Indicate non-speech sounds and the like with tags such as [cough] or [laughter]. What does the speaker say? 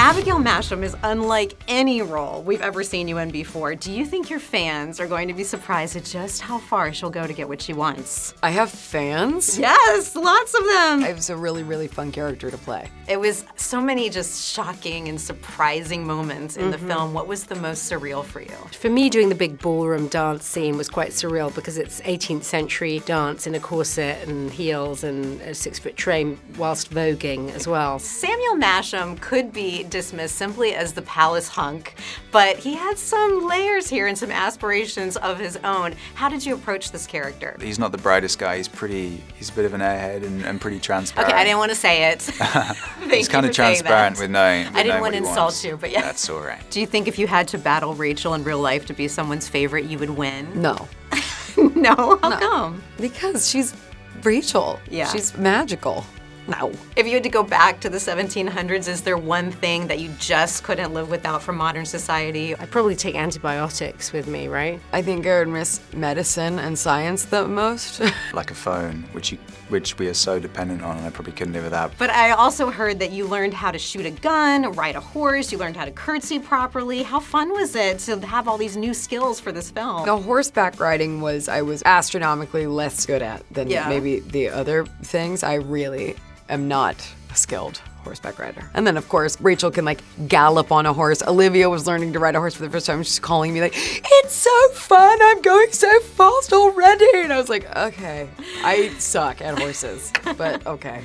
Abigail Masham is unlike any role we've ever seen you in before. Do you think your fans are going to be surprised at just how far she'll go to get what she wants? I have fans? Yes, lots of them. It was a really, really fun character to play. It was so many just shocking and surprising moments in the mm-hmm. film. What was the most surreal for you? For me, doing the big ballroom dance scene was quite surreal because it's 18th century dance in a corset and heels and a six foot train whilst voguing as well. Samuel Masham could be dismissed simply as the palace hunk, but he had some layers here and some aspirations of his own. How did you approach this character? He's not the brightest guy. He's pretty. He's a bit of an airhead and, and pretty transparent. Okay, I didn't want to say it. [laughs] [laughs] Thank He's kind for of transparent with knowing. with I didn't knowing want to insult wants. you, but yeah. That's all right. Do you think if you had to battle Rachel in real life to be someone's favorite, you would win? No. [laughs] no? How come? Because she's Rachel. Yeah. She's magical. No. If you had to go back to the 1700s, is there one thing that you just couldn't live without from modern society? I'd probably take antibiotics with me, right? I think I would miss medicine and science the most. [laughs] Like a phone, which you, which we are so dependent on, and I probably couldn't live without. But I also heard that you learned how to shoot a gun, ride a horse, you learned how to curtsy properly. How fun was it to have all these new skills for this film? the horseback riding was I was astronomically less good at than Yeah. maybe the other things. I really am not a skilled horseback rider. And then of course Rachel can like gallop on a horse. Olivia was learning to ride a horse for the first time. She's calling me like, "It's so fun! I'm going so fast already!" And I was like, "Okay, I suck at horses, but okay."